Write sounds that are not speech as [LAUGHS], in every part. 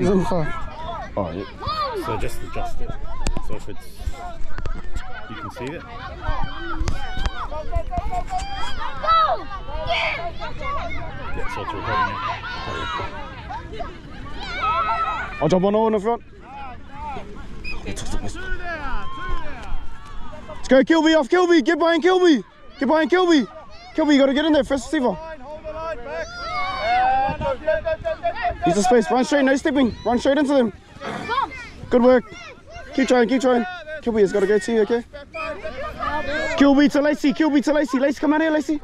Isn't far. Oh, yeah. So just adjust it. So if it's, you can see it. Yeah, so it's recording it. I'll jump on all in the front. Let's go, Kilby off Kilby. Get behind Kilby. Get behind Kilby. Kilby, you gotta get in there, first receiver. Use the space. Run straight, no stepping. Run straight into them. Good work. Keep trying, keep trying. Kilby has got to go to you, okay? Kilby to Lacey, Kilby to Lacey. Lacey, come out here, Lacey.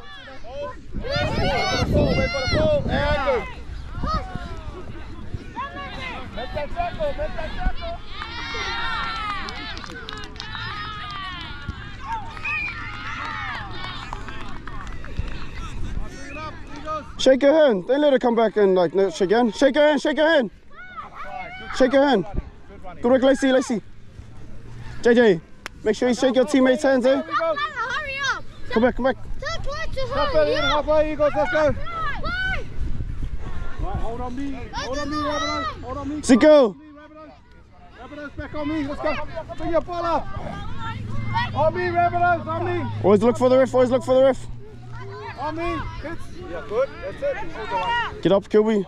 Shake your hand. Don't let her come back and like no, shake her hand. Shake your hand, shake your hand. Shake her hand. Good work, Lacey, Lacey. JJ, make sure you shake your teammates' hands, eh? Hurry up! Come back, come back. Take one to Halfway hurry in, up! Eagles, let's go. Right. Right, hold on me, hold on me, Rabbitohs, hold on me. Zico. Me, Rabbitohs. Rabbitohs, back on me, let's go. Bring your ball up. On me, Rabbitohs, on me, Always look for the ref, always look for the ref. On me. Hits. Yeah, good, that's it. Get up, Kilby.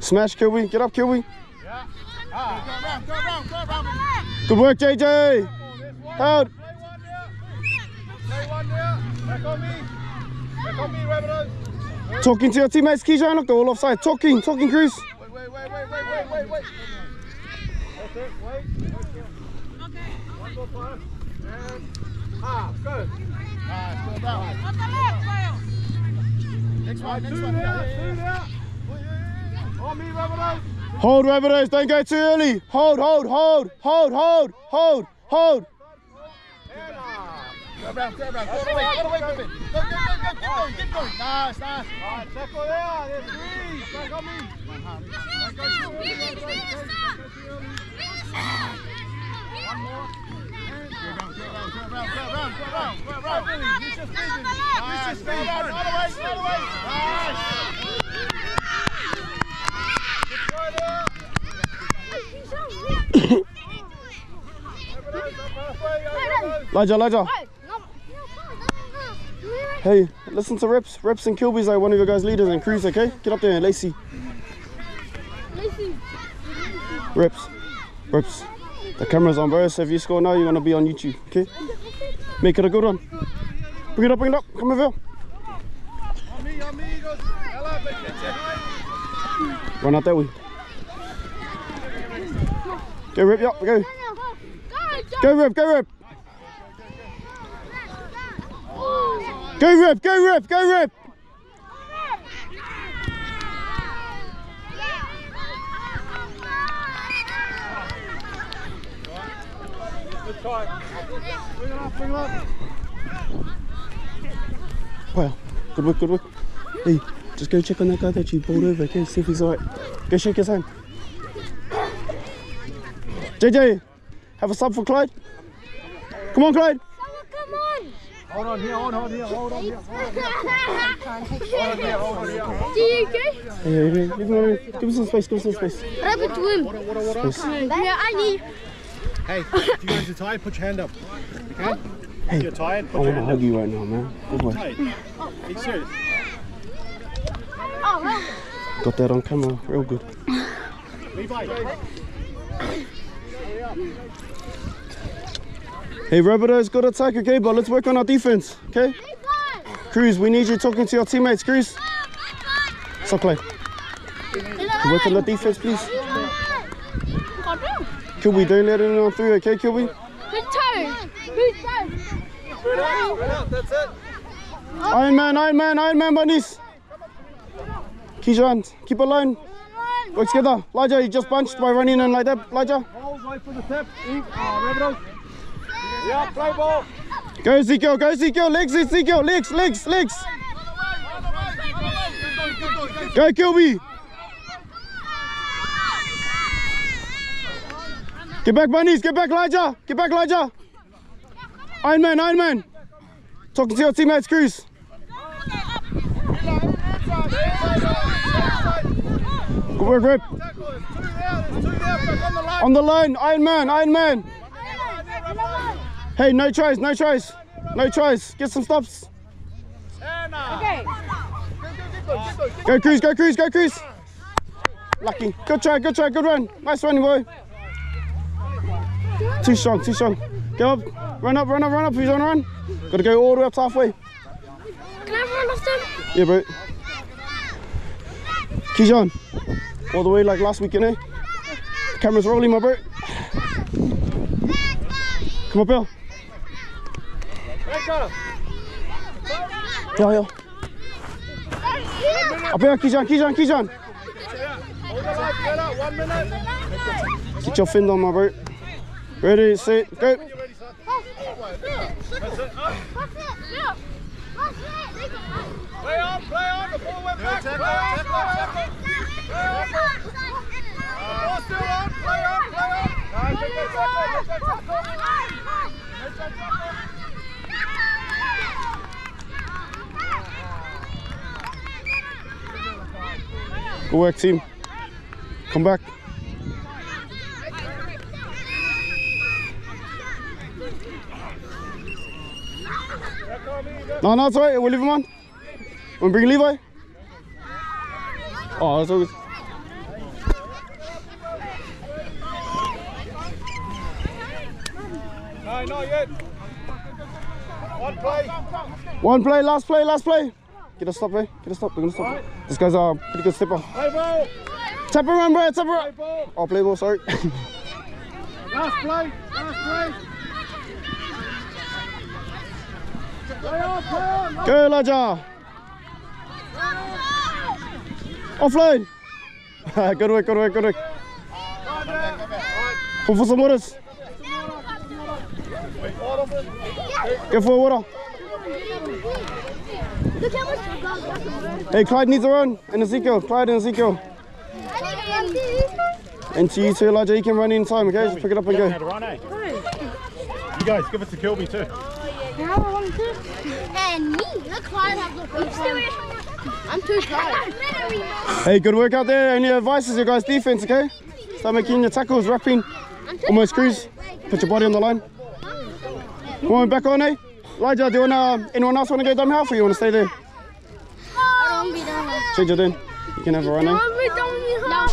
Smash, Kilby. Get up, Kilby. Ah, go around, go around, go around. Good work, JJ. Held. Play one there. Play one there. Back on me. Back on me, Rabbitohs. Talking to your teammates, Keyshawn. Look, they're all offside. Talking, talking, Cruz. Wait, wait, wait, wait, wait, wait, wait, wait. That's it, wait. One more pass. And half, go. Ah. Hold, Rabbitohs. Don't go too early. Hold, hold, hold, hold, hold, hold, hold. Go around, go around. Go away, go away, go away. Go, go, go, go, keep going, keep going. Nice. One more. Elijah, Elijah. Hey, listen to Reps. Reps and Kilby's like one of your guys' leaders and Cruz, okay? Get up there, Lacey. Reps. Reps. The camera's on, bro. So if you score now, you're gonna be on YouTube, okay? Make it a good one. Bring it up, bring it up. Come over. High. Run out that way. Go, Rip. Yup, go. Go, Rip. Go, Rip. Go, Rip. Go, Rip. Go, Rip. Good try. Bring it up, bring it up. Wow. Good work, good work. Hey, just go check on that guy that you bowled over, okay? See if he's alright. Go shake his hand. JJ, have a sub for Clyde. Come on, Clyde. Come on! Hold on here, hold on here, hold on here. Hold on here, hold on here. Do you go? Hey, hey, hey, leave him alone. Give him some space, give him some space. What happened to him? space. Yeah, I need. Hey, if you guys are tired, put your hand up. Okay? If you're tired, I put your want to hug up. you right now, man. Good. Tired. Be serious. Oh, Got that on camera, real good. Levi. Hey, Rabbitohs, good attack, okay? But let's work on our defense, okay? Cruz, we need you talking to your teammates, Cruz. So, Clyde, work on the defense, please. Kilby, don't let anyone through, okay, Kilby? Who's toe? Who's toe? Spread out, spread out, that's it. Iron Man, Iron Man, Iron Man, bunnies. Keyshawn, keep a line. Work together. Elijah, you just punched by running in like that, Elijah. Hold, wait for the ah, Yeah, play ball. Go, Ezekiel, go, Ezekiel. Legs, Ezekiel, legs, legs, legs. Go, Kilby. Get back, bunnies. Get back, Elijah. Get back, Elijah. Iron Man, Iron Man. Talking to your teammates, Cruz. Good work, Rip. On the line. Iron Man, Iron Man. Hey, no tries, no tries. No tries. Get some stops. Okay. Go Cruz, go Cruz, go Cruz. Lucky. Good try, good try, good run. Nice running, boy. Too strong, too strong. Go up, run up, run up, run up. Who's on a run? Gotta go all the way up to halfway. Can I run off them? Yeah, bro. Kijan. All the way like last week, you know? Camera's rolling, my bro. Come up here. Back Yeah, yeah. Up here, Kijan, Kijan, Kijan. Hold the line. Get up. One minute. Get your fin down, my bro. Ready, set, go. Ready, son? That's it. Up. Play on. Play on. The ball went back. Play on. Play on. Play on. The ball's still on. Play on. Play on. Nice. Take that tackle. Take that tackle. Take. Good work, team. Come back. No, no, it's alright. We'll leave him on. Wanna bring Levi? Oh, that's all good. No, not yet. One play. One play, last play, last play. Get a stop, eh? Get a stop. We're gonna stop. This guy's a pretty good stepper. Play ball. Tap around, bro. Tap Play around. ball. Oh, play ball, sorry. [LAUGHS] Last play. Last play. Play on. Play on. Go, Elijah. Offline. [LAUGHS] good work, good work, good work. Come for some waters. Go for water. Hey, Clyde needs a run. And Ezekiel. Clyde and Ezekiel. And to you too, Elijah. You can run in time, okay? Just pick it up and go. You guys, give it to Kilby too. And me, look Clyde have the first one. I'm too [LAUGHS] tired. Hey, good work out there. Any is your guys? Defense, okay? Start making your tackles, wrapping. Almost cruise. Put your body on the line. Come on, back on, eh? Elijah, do you wanna, anyone else want to go down half or you want to stay there? I don't be done. Change it then. You can have a run, eh? No.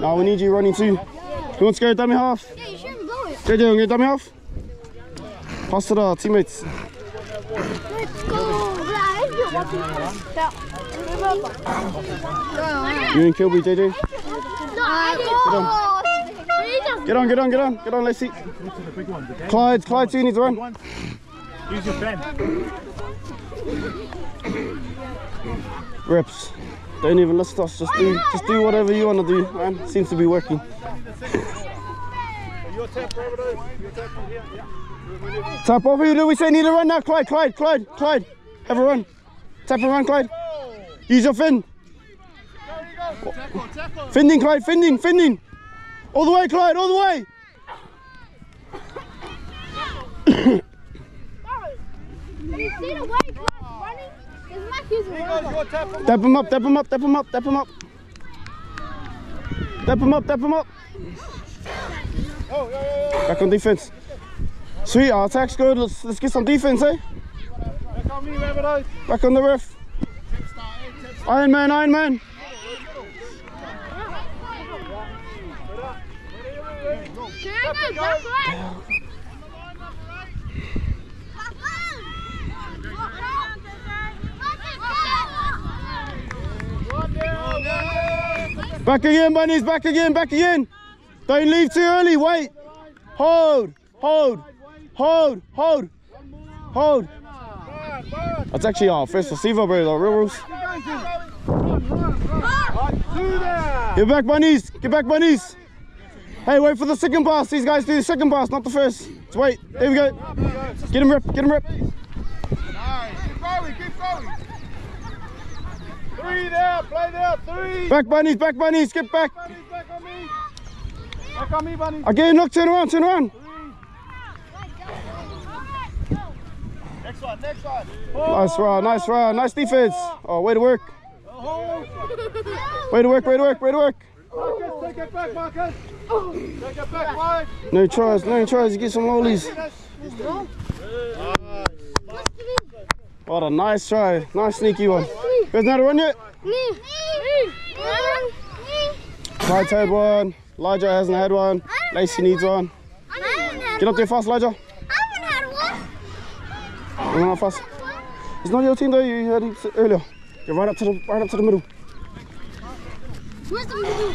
No, we need you running too. Who wants to go dummy half? Yeah, you shouldn't blow it. JJ, want to go dummy half? Pass to the teammates. Let's go. You and Kilby, JJ. Get on, get on, get on, get on, let's see. Clyde, Clyde too needs to run. Use your pen. Reps. Don't even listen to us, just do just do whatever you want to do, man. Seems to be working. [LAUGHS] Tap. Off, who do we say need a run now? Clyde, Clyde, Clyde, Clyde. Have a run. Tap and run, Clyde. Use your fin. Finding, Clyde, finding, finding. All the way, Clyde, all the way. Tap him up, tap him up, tap him up, tap him up. Tap him up, tap him up. Back on defense. Sweet, our attack's good. Let's, let's get some defense, eh? Back on me, Rabbitohs. Back on the ref. Iron Man, Iron Man. Should I go back? Back again, bunnies, back again, back again. Don't leave too early, wait. Hold, hold, hold, hold, hold. That's actually our first receiver, bro, the real rules. Get back, bunnies, get back, bunnies. Hey, wait for the second pass. These guys do the second pass, not the first. Just wait, there we go. Get him rip, get him rip. Keep going, keep going. Three there, play there, three. Back, bunnies, back, bunnies, get back. Bunnies, back on me. Back on me, bunnies. Again, look, turn around, turn around. Next one, next one. Nice oh, run, nice run, nice defense. Oh. oh, way to work. Way to work, way to work, way to work. Marcus, take it back, Marcus. Take it back. No tries, no tries. You get some lollies. What a nice try. Nice sneaky one. You guys know how to run yet? Me. Had one. Elijah hasn't had one. Lacey needs one. Get up there fast, Elijah. I haven't had one. Run out fast. It's not your team though. You had it earlier. Get right up to the right up to the middle. Where's the middle?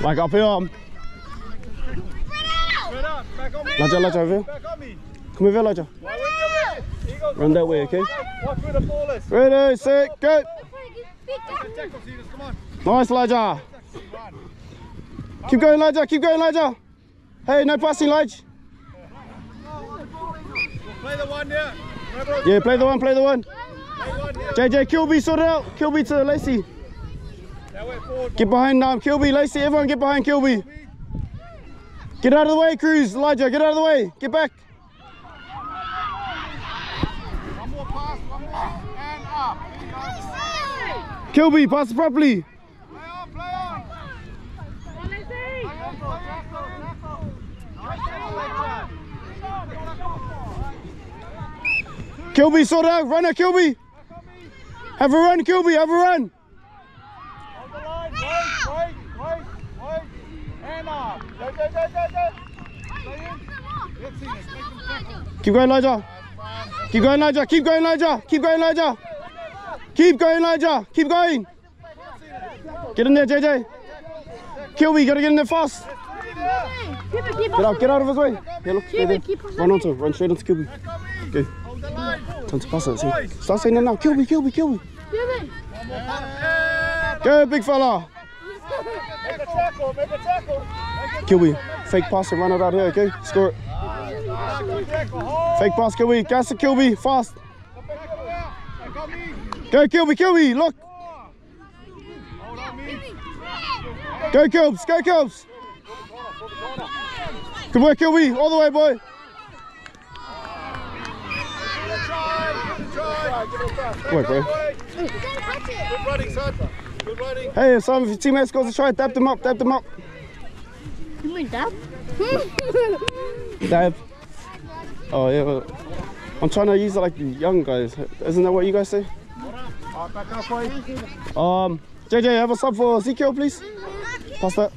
Like up here. um, Straight up. Back on me. Come over here, you're? Eagles, Run that way, okay? watch where the ball is. Ready, set, go. Nice, Elijah. Keep going, Elijah. Keep going, Elijah. Hey, no passing, Elijah. Play the one. Remember, Yeah, play the one, play the one. play one here. JJ, Kilby, sort it out. Kilby to Lacey. Forward. Get behind um, Kilby, Lacey. Everyone get behind Kilby. Get out of the way, Cruz. Elijah, get out of the way. Get back. One more pass, one more. And up. Here you go. Kilby, pass it properly. Play on, play on. Play on, bro. Tackle, tackle. Nice tackle, Elijah. Kilby, sort out. Run it, Kilby. Have a run, Kilby. Have a run. On the line. Wait, wait, wait, wait. Go, go, go, go, go. Stay in. Let's see this. Make them tackle. Keep going, Elijah. Keep going, Elijah. Keep going, Elijah. Keep going, Elijah. Keep going, Elijah. Keep going. Get in there, JJ. Kilby, you gotta get in there fast. Keep it, keep Get out, get out of his way. Yeah, look, Keep there, it, keep. Run onto, run straight onto Kilby. Okay, Hold the line. Time to pass it. See. Start saying that now. Kilby, Kilby, Kilby. Keep it. And Go, big fella. Make a tackle, make a tackle. A fake pass and run it out here, okay? Score it. Fake pass, Kilby. Gas it, Kilby. Fast. Back on me. Go, Kilby, Kilby. Look. Go, Kilbs. Go, Kilbs. Good work, Kilby. All the way, boy. Give it a try. Give it a try. Give it a try. Good work, bro. Good running, son. Good running. Hey, if some of your teammates goes to try, dab them up, dab them up. You mean that? Dab. Oh, yeah. Well, I'm trying to use it like young guys. Isn't that what you guys say? Alright, back up, boy. Um, JJ, have a sub for Ezekiel, please. Pass that.